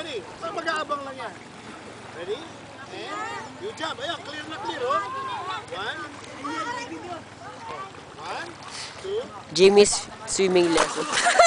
Ready? So, mag-aabang lang yan. Ready? And you jump. Ayan, clear na clear, oh. One. One, two, Jimmy's swimming lesson.